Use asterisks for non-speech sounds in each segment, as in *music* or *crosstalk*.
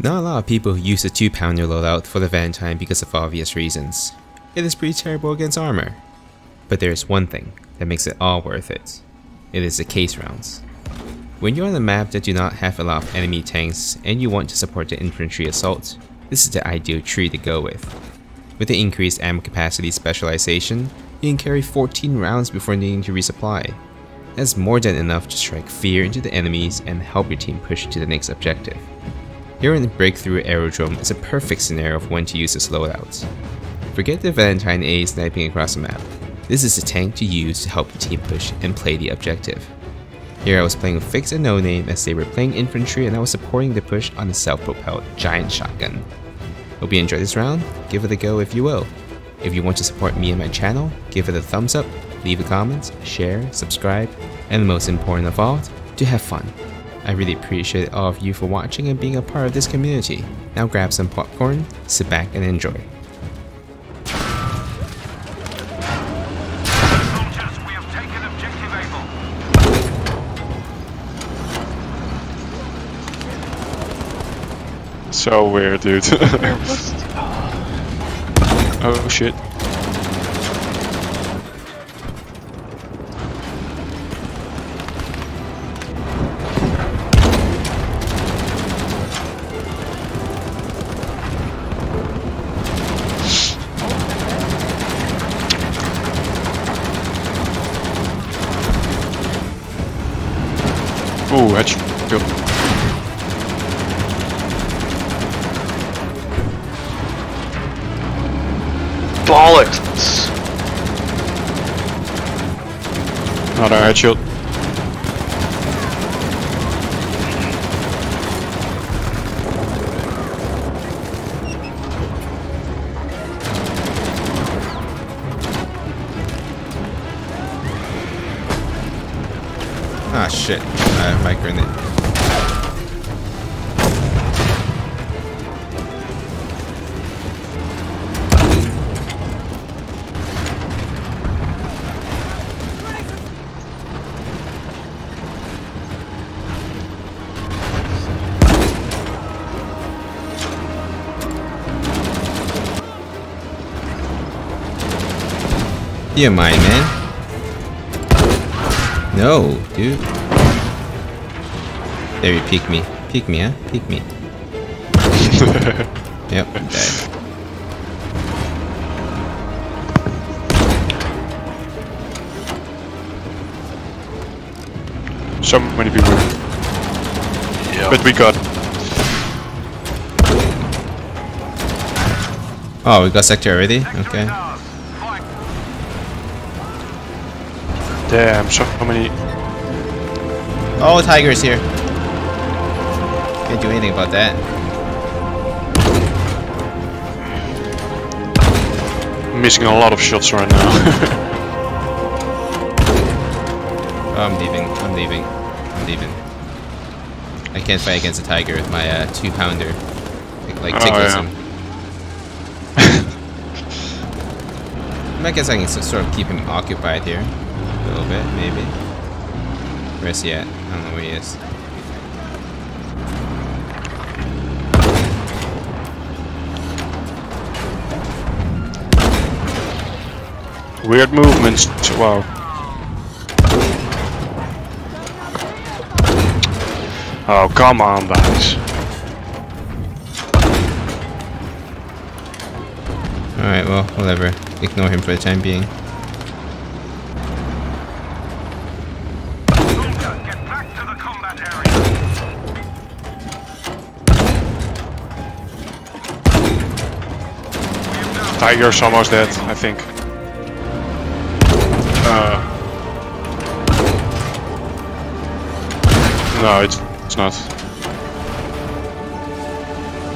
Not a lot of people use the 2 pounder loadout for the Valentine because of obvious reasons. It is pretty terrible against armor. But there is one thing that makes it all worth it. It is the case rounds. When you're on a map that do not have a lot of enemy tanks and you want to support the infantry assault, this is the ideal tree to go with. With the increased ammo capacity specialization, you can carry 14 rounds before needing to resupply. That's more than enough to strike fear into the enemies and help your team push to the next objective. Here in the Breakthrough Aerodrome is a perfect scenario of when to use this loadout. Forget the Valentine A sniping across the map. This is the tank to use to help the team push and play the objective. Here I was playing with Fix and No Name as they were playing infantry and I was supporting the push on a self-propelled giant shotgun. Hope you enjoyed this round, give it a go if you will. If you want to support me and my channel, give it a thumbs up, leave a comment, share, subscribe, and most important of all, to have fun. I really appreciate all of you for watching and being a part of this community. Now grab some popcorn, sit back and enjoy. Soldiers, we have taken objective Able. So weird, dude. *laughs* oh shit. Ooh, headshot. Bollocks! Another headshot. Ah shit, have my grenade. You mind, man? No, dude. There you peek me. Peek me, huh? Peek me. *laughs* yep, I'm dead. So many people. Yeah. But we got. Oh, we got sector already? Okay. Damn, so how many. Oh, tiger's here. Can't do anything about that. Missing a lot of shots right now. Oh, *laughs* I'm leaving. I'm leaving. I'm leaving. I can't fight against a tiger with my uh, two pounder. It, like Oh, tickles yeah. him. *laughs* I guess I can sort of keep him occupied here. A little bit, maybe. Where's he at? I don't know where he is. Weird movements. Wow. Oh, come on, guys. Alright, well, whatever. Ignore him for the time being. Tiger's almost dead, I think. Uh. No, it's, it's not.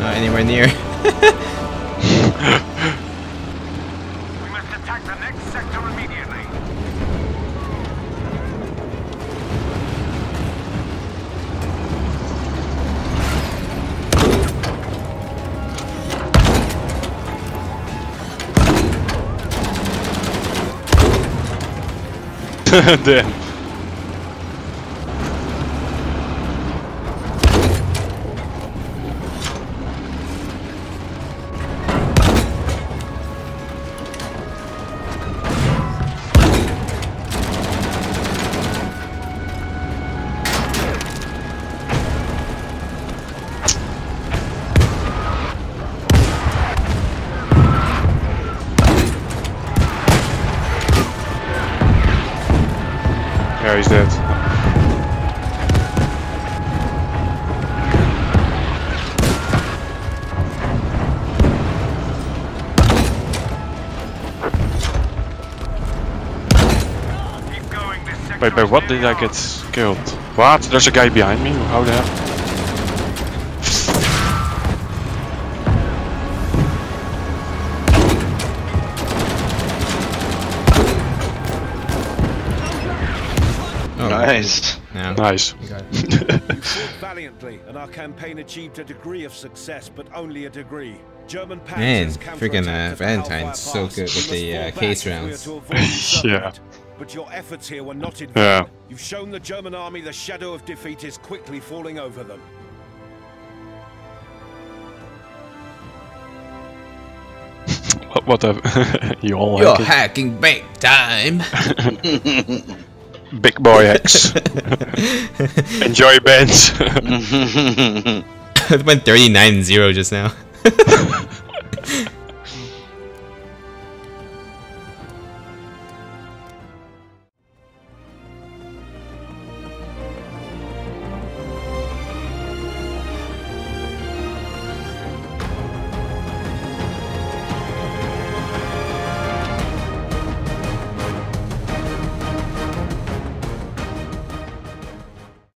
Not anywhere near. *laughs* Damn. *laughs* Wait, by what did I get killed? What? There's a guy behind me? How the hell? Oh, Nice. No. Nice. You got it. You fought *laughs* valiantly, and our campaign achieved a degree of success, but only a degree. German Man, panzers friggin', uh, counterattacked at the Hellfire Valentine's so good with the, uh, case back if we are rounds. to avoid *laughs* encirclement. But your efforts here were not in vain. Yeah. You've shown the German army the shadow of defeat is quickly falling over them. *laughs* What, what the? *laughs* you all You're hacking? hacking big time. *laughs* Big boy X. Enjoy bands. it went 39 0 just now.